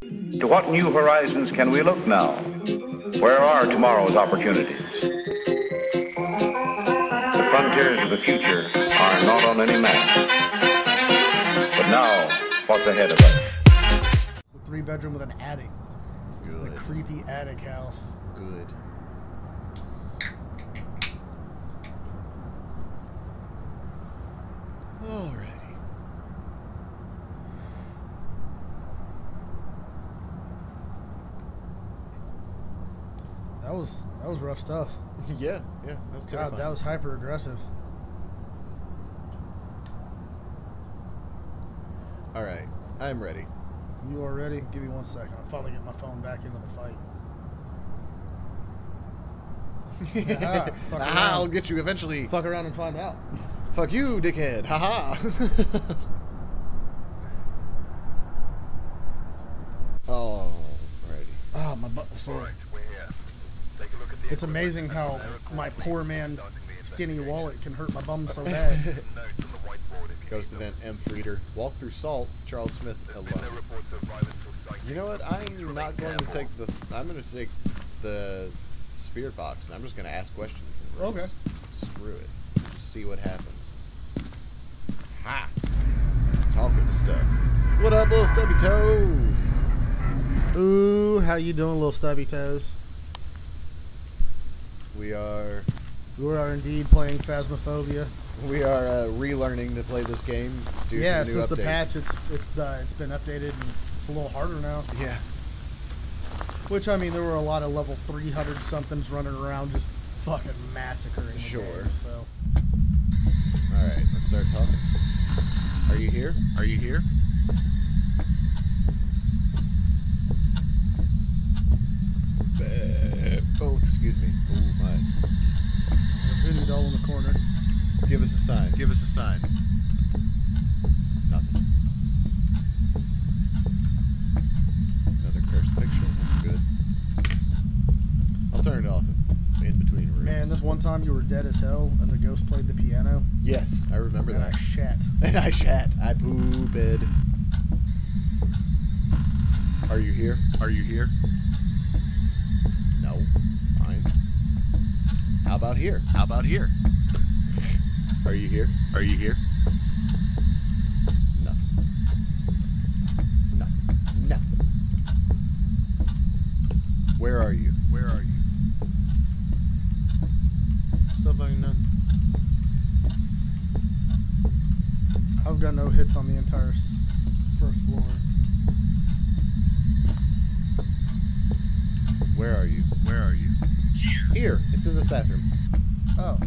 To what new horizons can we look now? Where are tomorrow's opportunities? The frontiers of the future are not on any map. But now, what's ahead of us? A three bedroom with an attic. Good. The Good. creepy attic house. Good. Alrighty. That was that was rough stuff. yeah, yeah, that's God, terrifying. that was hyper aggressive. All right, I'm ready. You are ready? Give me one second. I'll finally get my phone back into the fight. Aha, Aha, I'll get you eventually. Fuck around and find out. Fuck you, dickhead. Haha. Alrighty. Ah, my butt was sore. It's amazing how my poor man skinny wallet can hurt my bum so bad. Ghost event EMF reader. Walk through salt. Charles Smith alone. You know what? I'm not going to take the. I'm going to take the spirit box. and I'm just going to ask questions. And rooms. Okay. Screw it. Just see what happens. Ha! Talking to stuff. What up, little stubby toes? Ooh, how you doing, little stubby toes? We are We are indeed playing Phasmophobia. we are uh, relearning to play this game due yeah, to the new since update. the patch, it's it's uh, it's been updated and it's a little harder now. Yeah. Which I mean, there were a lot of level 300 somethings running around just fucking massacring. The Sure. game, so All right, let's start talking. Are you here? Are you here? Uh, oh, excuse me. Oh my. the voodoo doll in the corner. Give us a sign. Give us a sign. Nothing. Another cursed picture. That's good. I'll turn it off in, in between rooms. Man, this one time you were dead as hell and the ghost played the piano. Yes, I remember and that. I shat. And I shat. I pooped. Are you here? Are you here? No. Fine. How about here? How about here? Are you here? Are you here? Nothing. Nothing. Nothing. Where are you? Where are you? Still fucking none. I've got no hits on the entire s- first floor. Where are you? Where are you? Here. It's in this bathroom. Oh.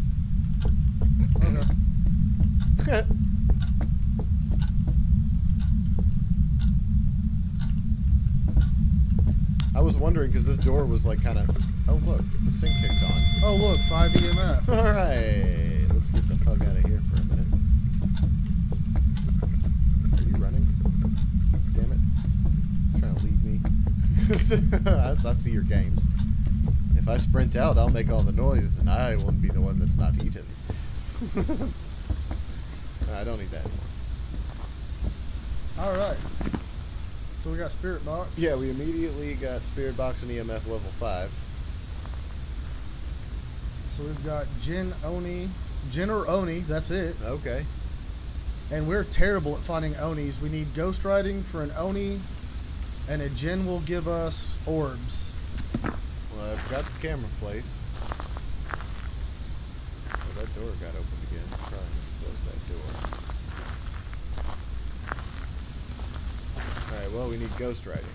Okay. I was wondering because this door was like kind of. Oh look, the sink kicked on. Oh look, 5 EMF. All right, let's get the fuck out of here for a minute. Are you running? Damn it! Trying to leave me. I, I see your games. If I sprint out, I'll make all the noise, and I won't be the one that's not eaten. I don't need that anymore. All right. So we got spirit box. Yeah, we immediately got Spirit Box and EMF level 5. So we've got Jinn Oni, Jinn or Oni. That's it. Okay. And we're terrible at finding Onis. We need ghost writing for an Oni, and a Jinn will give us orbs. Well, I've got the camera placed. Oh, that door got opened again. Probably have to close that door. Alright, well, we need ghost writing.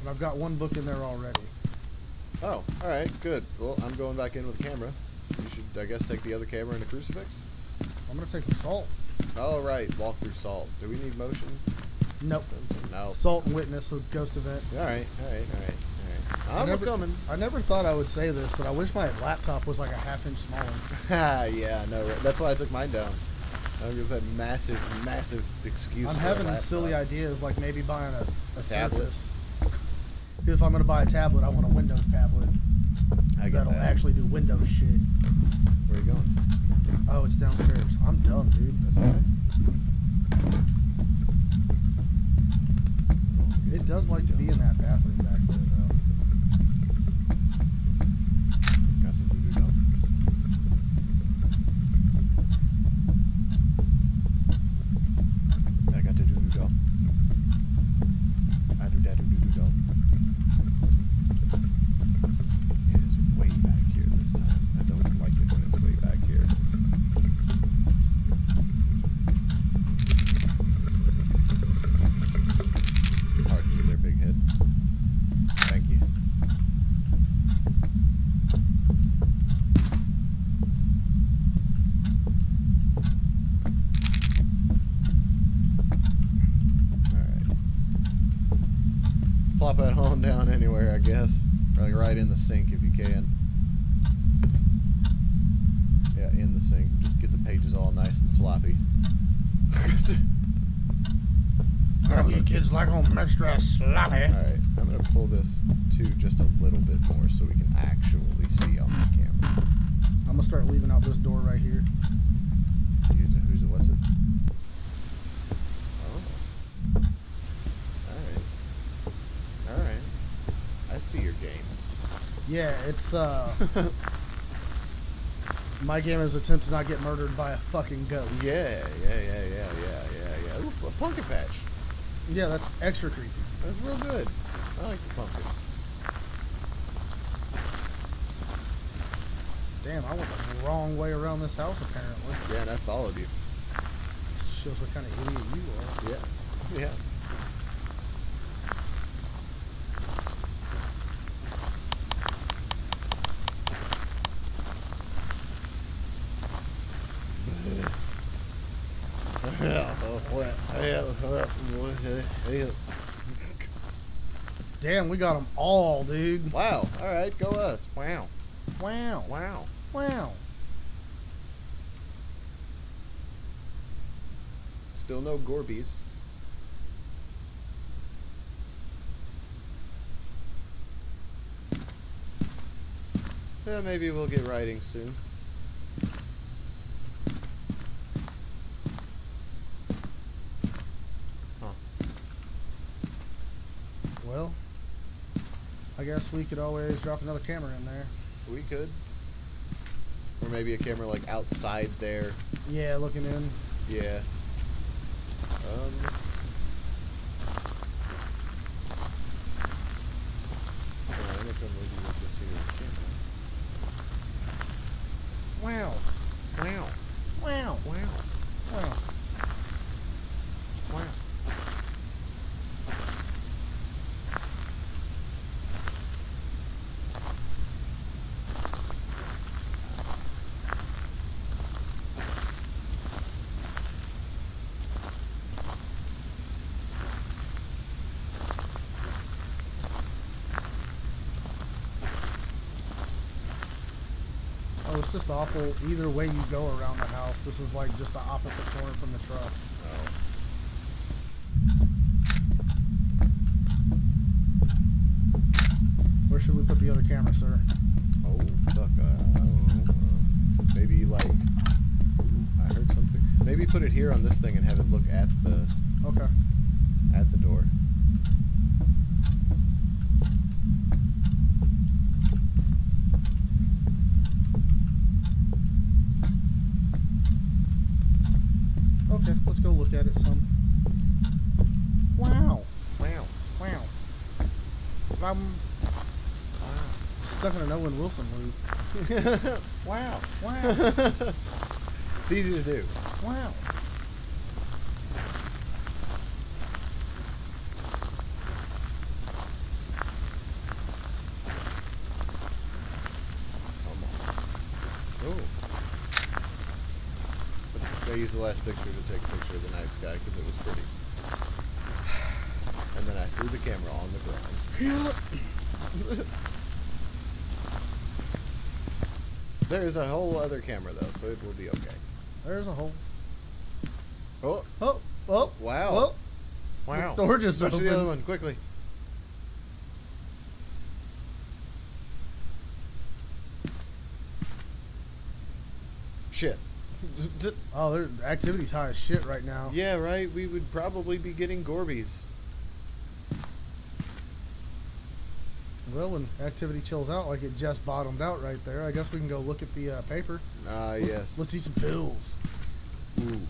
And I've got one book in there already. Oh, alright, good. Well, I'm going back in with the camera. You should, I guess, take the other camera and a crucifix? I'm gonna take some salt. Alright, walk through salt. Do we need motion? Nope. No. Salt and witness, so ghost event. Alright, alright, alright, alright. I I'm never- coming. I never thought I would say this, but I wish my laptop was like a half inch smaller. Ah, yeah, no, That's why I took mine down. I don't give that massive, massive excuse. I'm having silly ideas like maybe buying a, a Tablet? Surface. If I'm gonna buy a tablet, I want a Windows tablet I get that'll that. actually do Windows shit. Where are you going? Oh, it's downstairs. I'm dumb, dude. That's okay. It does like to be in that bathroom back there, though. Got the doo doo I got the doo doo doll. I do that doo doo doll. It is way back here this time. I don't like it when it's way back here. Pardon you there, big head. Thank you. Alright. Plop that on down anywhere, I guess. Like right in the sink if you can. Yeah, in the sink. Just get the pages all nice and sloppy. Oh, you kids like them extra sloppy. Alright, I'm gonna pull this to just a little bit more so we can actually see on the camera. I'm gonna start leaving out this door right here. Who's it? Who's it? What's it? Oh. Alright. Alright. I see your games. Yeah, it's uh. my game is attempt to not get murdered by a fucking ghost. Yeah, yeah, yeah, yeah, yeah, yeah, yeah. Ooh, a pumpkin patch. Yeah, that's extra creepy. That's real good. I like the pumpkins. Damn, I went the wrong way around this house apparently. Yeah, and I followed you. Shows what kind of idiot you are. Yeah. Yeah. Damn, we got them all, dude. Wow. All right, go us. Wow. Wow. Wow. Wow. Still no Gorbies. Yeah, maybe we'll get riding soon. Huh. Well, I guess we could always drop another camera in there. We could. Or maybe a camera like outside there. Yeah, looking in. Yeah. Um. Yeah, I think I'm maybe with this here camera. Wow. Wow. Wow. Wow. Wow. Wow. Just awful. Either way you go around the house, this is like just the opposite corner from the truck. Oh. Where should we put the other camera, sir? Oh, fuck. Uh, I don't know. Uh, maybe like. Ooh, I heard something. Maybe put it here on this thing and have it look at the Okay. at the door. Okay, let's go look at it some. Wow. Wow. Wow. Um, I'm stuck in an Owen Wilson loop. wow. Wow. it's easy to do. Wow. Come on. Oh. But I used the last picture to take a picture of the night sky because it was pretty. And then I threw the camera on the ground. There is a whole other camera though, so it will be okay. There's a hole. Oh, Oh, oh, Wow. Oh, wow. The door just Switch to the other one, quickly. Shit. Oh, their activity's high as shit right now. yeah, right. We would probably be getting Gorbies. Well, when activity chills out like it just bottomed out right there, I guess we can go look at the uh, paper. Ah, yes. Let's eat some pills. Ooh.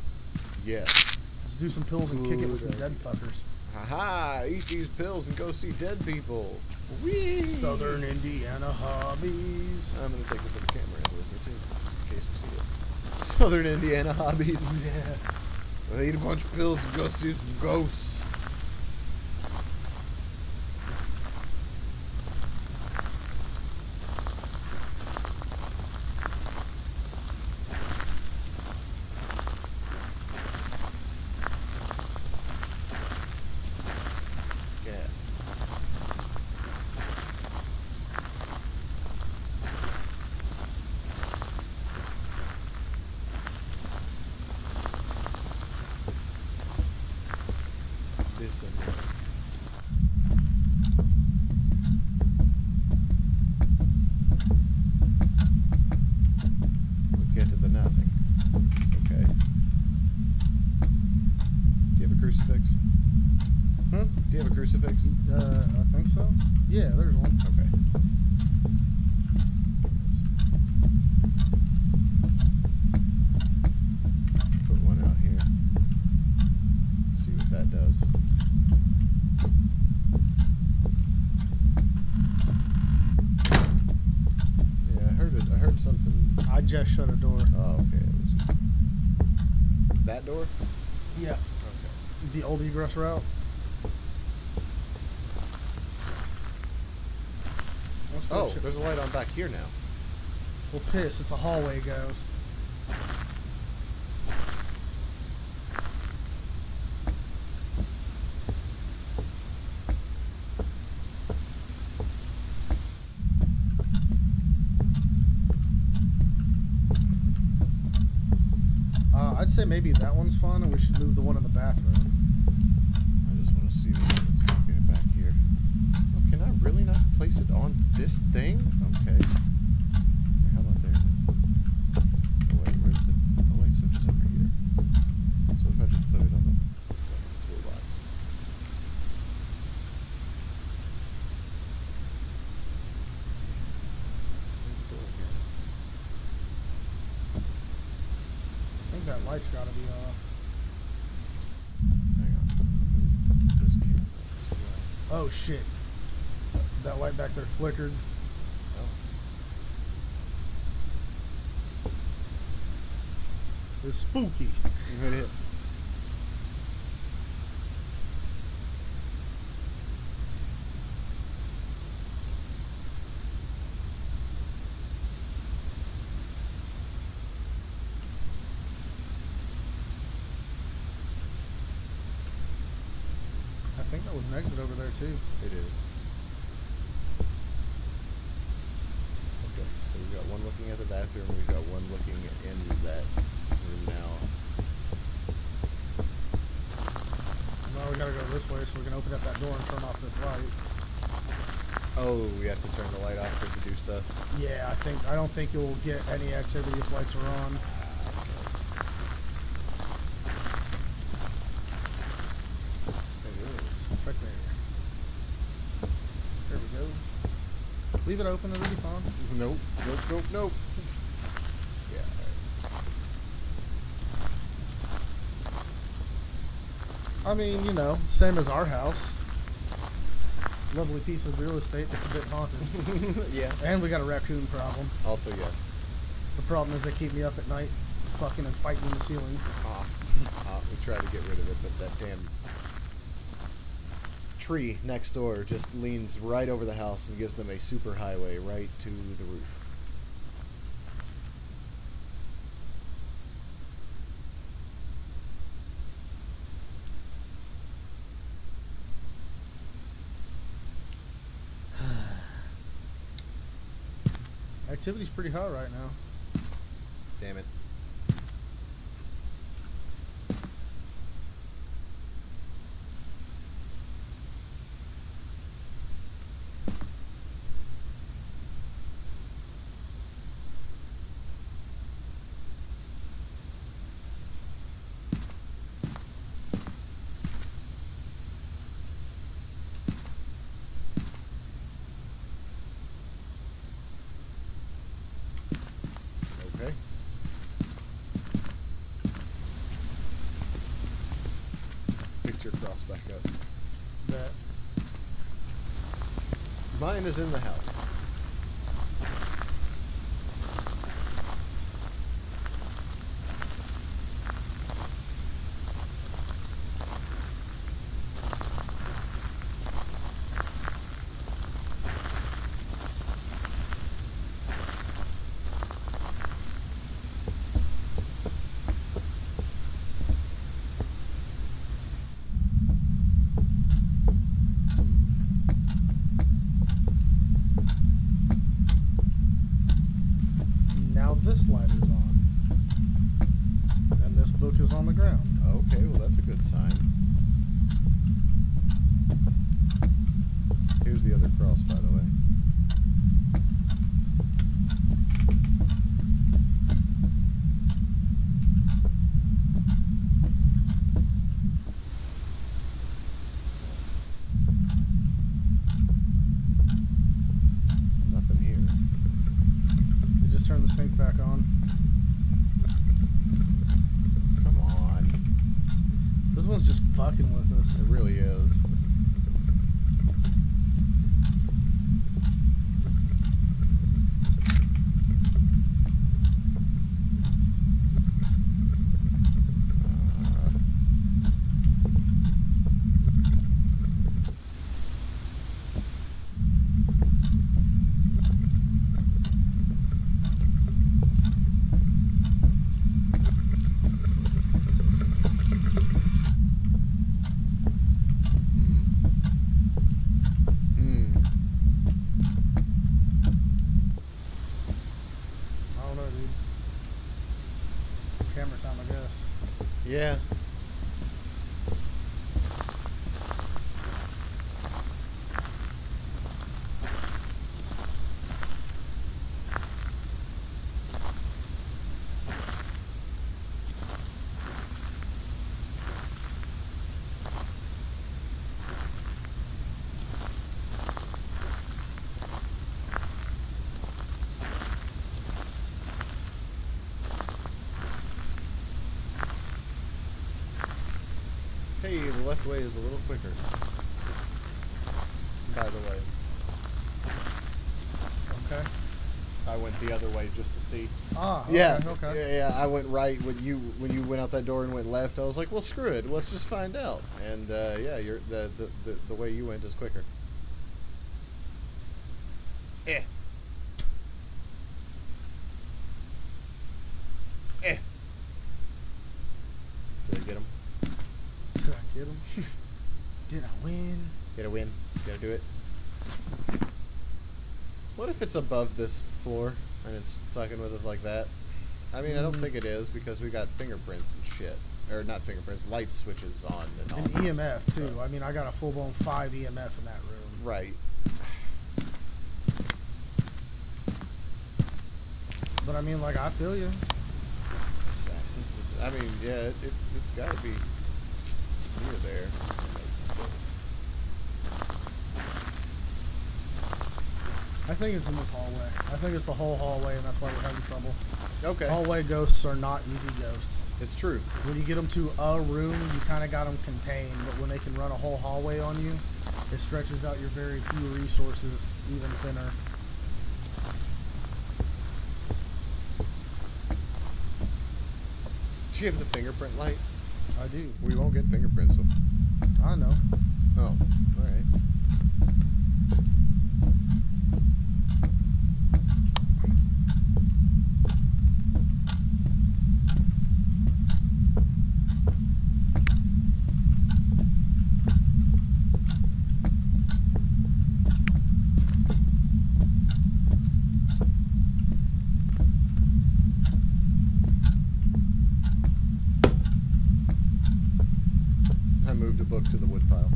Yes. Let's do some pills and kick it with some dead fuckers. Haha, eat these pills and go see dead people. Whee! Southern Indiana hobbies. I'm gonna take this other camera in with me too, just in case we see it. Southern Indiana hobbies. Yeah. I eat a bunch of pills and go see some ghosts. Yes. Listen. We'll get to the nothing. Okay. Do you have a crucifix? Hmm? Do crucifix? Uh, I think so. Yeah, there's one. Okay. Put one out here. See what that does. Yeah, I heard it. I heard something. I just shut a door. Oh, okay. That door. Yeah. Okay. The old egress route. Let's go Oh, check- there's a light on back here now. Well, piss. It's a hallway ghost. Uh, I'd say maybe that one's fun, and we should move the one in the bathroom. I just want to see the one that's located back here. Oh, can I really not place it on this thing? Okay. Wait, how about there then? Oh wait, where's the the light switch is over here. So what if I just put it on the toolbox? There's the door again. I think that light's got to be off. Hang on, I'm gonna move this camera as well. Oh shit! What's up? That light back there flickered. Oh. It's spooky. It is. I think that was an exit over there too. It is. Okay, so we've got one looking at the bathroom, we've got one looking into that room now. Now we gotta go this way so we can open up that door and turn off this light. Oh, we have to turn the light off to do stuff. Yeah, I think I don't think you'll get any activity if lights are on. It is. It's right there. There we go. Leave it open, it'll be. Nope, nope, nope, nope. yeah. I mean, you know, same as our house. Lovely piece of real estate that's a bit haunted. yeah. and we got a raccoon problem. Also, yes. The problem is they keep me up at night, fucking and fighting in the ceiling. Ah, ah, we tried to get rid of it, but that damn tree next door just leans right over the house and gives them a super highway right to the roof. Activity's pretty high right now. Damn it. Cross back up. That Mine is in the house. Left way is a little quicker. By the way, Okay. I went the other way just to see. Ah. Okay, yeah, Okay. yeah, yeah. I went right when you when you went out that door and went left. I was like, well, screw it. Let's just find out. And uh, yeah, you're the, the the the way you went is quicker. Eh. Eh. Did I get him? Did I get him? Did I win? Get a win. Gotta do it. What if it's above this floor and it's talking with us like that? I mean, I don't Mm. think it is because we got fingerprints and shit. Or not fingerprints, light switches on and all. An that EMF too. I mean, I got a full blown five EMF in that room. Right. But I mean, like, I feel you. This is- I mean, yeah, it, it's it's got to be near there. I think it's in this hallway. I think it's the whole hallway, and that's why we're having trouble. Okay. Hallway ghosts are not easy ghosts. It's true. When you get them to a room, you kind of got them contained. But when they can run a whole hallway on you, it stretches out your very few resources even thinner. Do you have the fingerprint light? I do. We won't get fingerprints. So. I know. Oh, all right. I moved a book to the woodpile.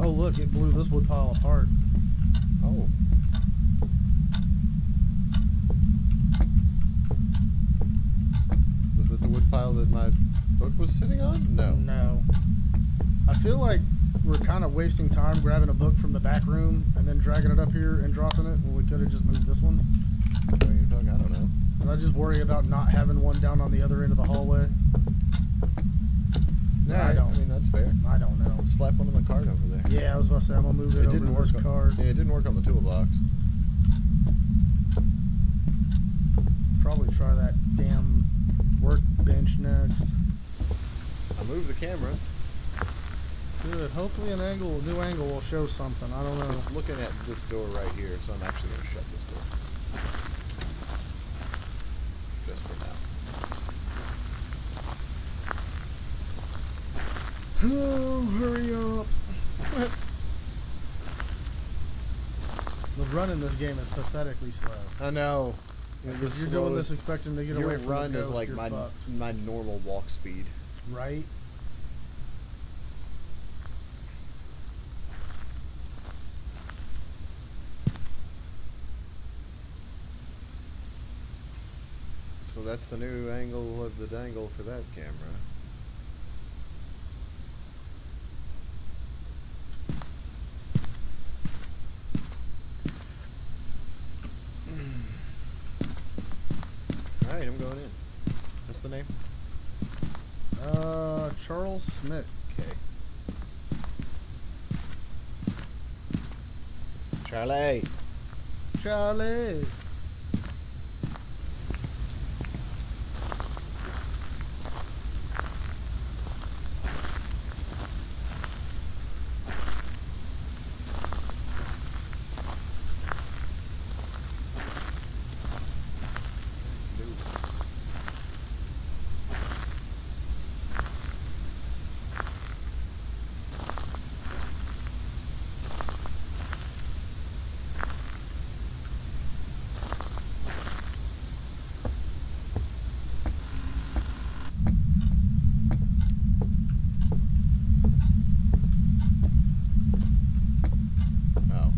Oh, look, it blew this wood pile apart. Oh. Was that the woodpile that my book was sitting on? No. No. I feel like we're kind of wasting time grabbing a book from the back room and then dragging it up here and dropping it when we could have just moved this one. I mean, fuck, I don't know. I just worry about not having one down on the other end of the hallway. No, I don't. I mean, that's fair. I don't know. Slap one in the cart over there. Yeah, I was about to say I'm gonna move it, It over didn't to work. On, card. yeah, it didn't work on the toolbox. Probably try that damn workbench next. I moved the camera. Good. Hopefully an angle, new angle will show something. I don't know. It's looking at this door right here, so I'm actually going to shut this door. Just for now. Oh, hurry up. the run in this game is pathetically slow. I know. Like, if you're doing this expecting to get away from run the is like my fucked. my normal walk speed. right? So that's the new angle of the dangle for that camera. Alright, I'm going in. What's the name? Uh, Charles Smith. Okay. Charlie. Charlie. Oh.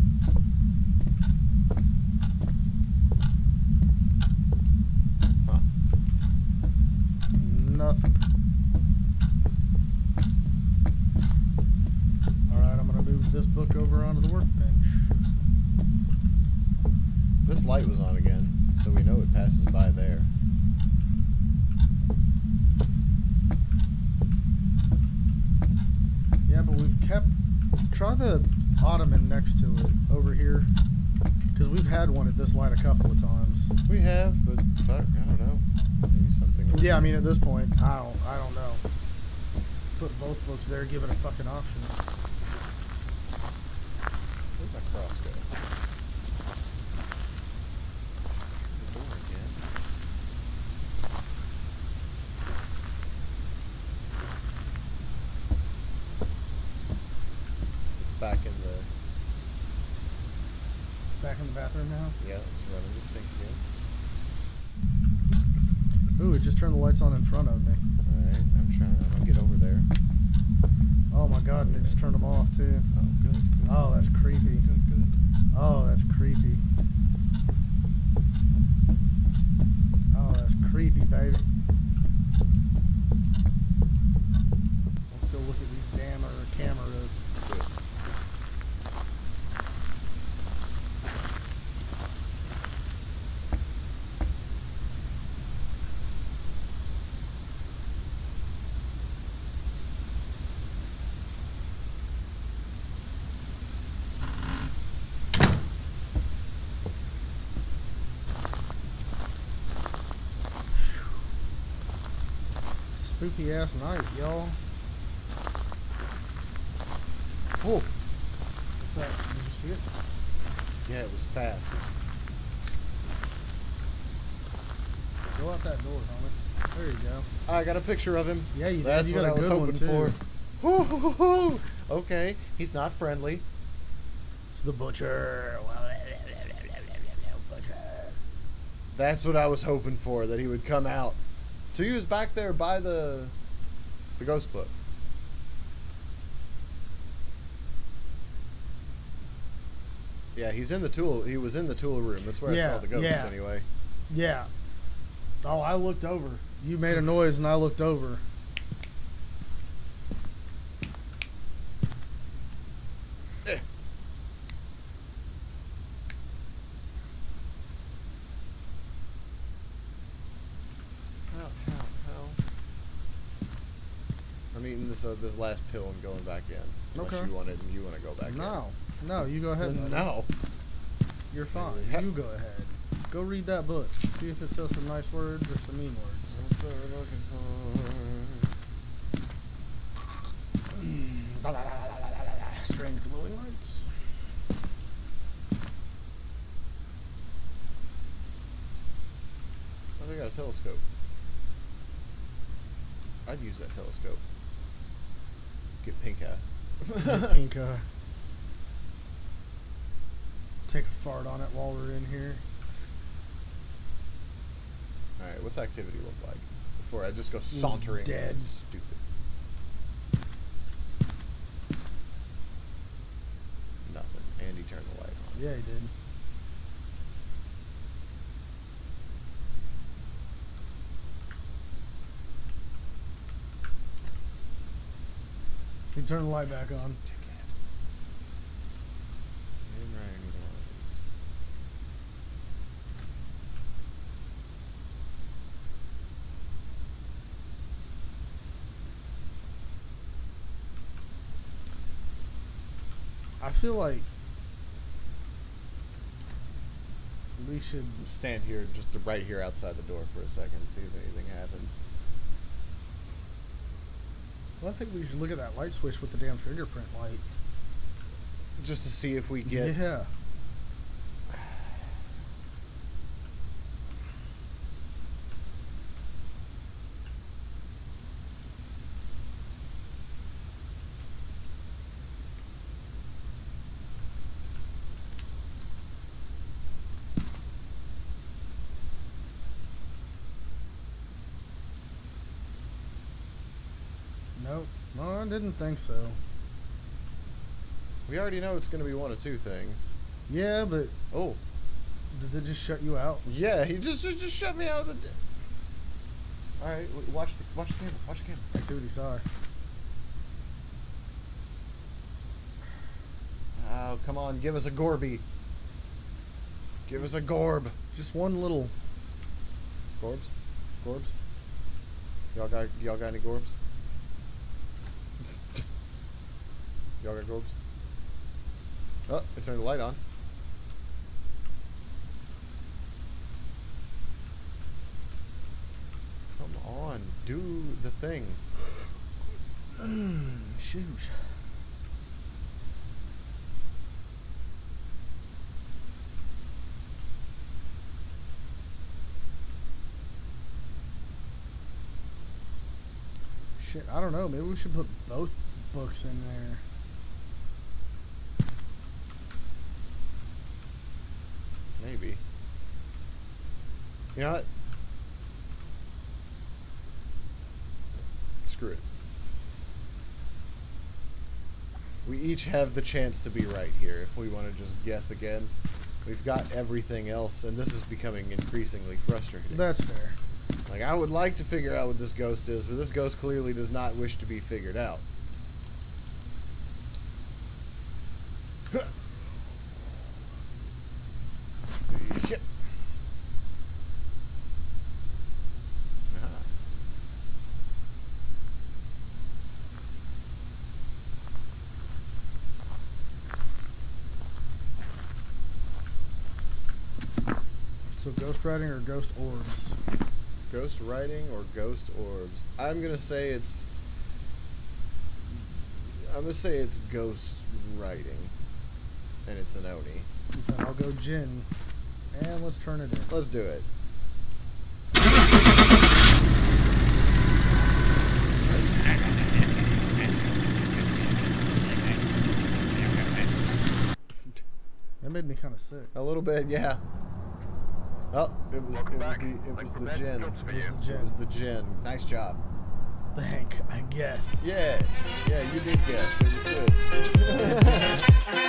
Huh. Nothing. Alright, I'm gonna move this book over onto the workbench. This light was on again, so we know it passes by there. Yeah, but we've kept. Try the ottoman next to it over here. Because we've had one at this light a couple of times. We have, but fuck, I don't know. Maybe something. over Yeah, I mean, at this point, I don't, I don't know. Put both books there, give it a fucking option. Where'd my cross go? The door again. It's back in the. It's back in the bathroom now. Yeah, it's running the sink again. Ooh, it just turned the lights on in front of me. Alright, I'm trying. I'm gonna get over there. Oh my god, and it just turned them off too. Oh, good. good Oh, that's creepy. Good, good. Oh, that's creepy. Oh, that's creepy, baby. Let's go look at these damn uh, cameras. Good. Spooky ass night, y'all. Oh, what's that? Did you see it? Yeah, it was fast. Go out that door, homie. There you go. I got a picture of him. Yeah, you did. That's You what got I was hoping for. Hoo, hoo, hoo. Okay, he's not friendly. It's the butcher. Butcher. That's what I was hoping for, that he would come out. So he was back there by the the ghost book. Yeah, he's in the tool. He was in the tool room. That's where I saw the ghost yeah. anyway. Yeah. Oh, I looked over. You made a noise and I looked over. This uh, this last pill and going back in. Unless Okay. you want it and you want to go back No, no, you go ahead. in. buddy. No. You're fine. Yeah. You go ahead. Go read that book. See if it says some nice words or some mean words. That's what we're looking for. Strange glowing lights. Oh, they got a telescope. I'd use that telescope. Get pink eye. Pink, uh, take a fart on it while we're in here. Alright, what's activity look like? Before I just go sauntering. in, dead. Stupid. Nothing. Andy turned the light on. Yeah, he did. He turned the light back on. I feel like we should. Stand here, just right here outside the door for a second, see if anything happens. Well, I think we should look at that light switch with the damn fingerprint light. Just to see if we get. yeah. Nope. No, I didn't think so. We already know it's going to be one of two things. Yeah, but Oh, did they just shut you out? yeah, he just just, just shut me out of the. All right, watch the watch the camera. Watch the camera. Activity side. Oh, come on, give us a Gorby. Give us a Gorb. Just one little. Gorbs? Gorbs? Y'all got y'all got any Gorbs? Y'all got Gorbs? Oh, it turned the light on. Come on, do the thing. Shoot. Shit, I don't know. Maybe we should put both books in there. Maybe. You know what? Screw it. We each have the chance to be right here if we want to just guess again. We've got everything else, and this is becoming increasingly frustrating. That's fair. like, I would like to figure out what this ghost is, but this ghost clearly does not wish to be figured out. Yeah. Ah. So ghost writing or ghost orbs? Ghost writing or ghost orbs? I'm gonna say it's. I'm gonna say it's ghost writing, and it's an Oni. Okay, I'll go Jinn. And let's turn it in. Let's do it. That made me kind of sick. A little bit, yeah. Oh, it was it was the it was the Jinn. It was the It Jinn. was the Jinn. Nice job. Thank, I guess. Yeah, yeah, you did guess. It was good.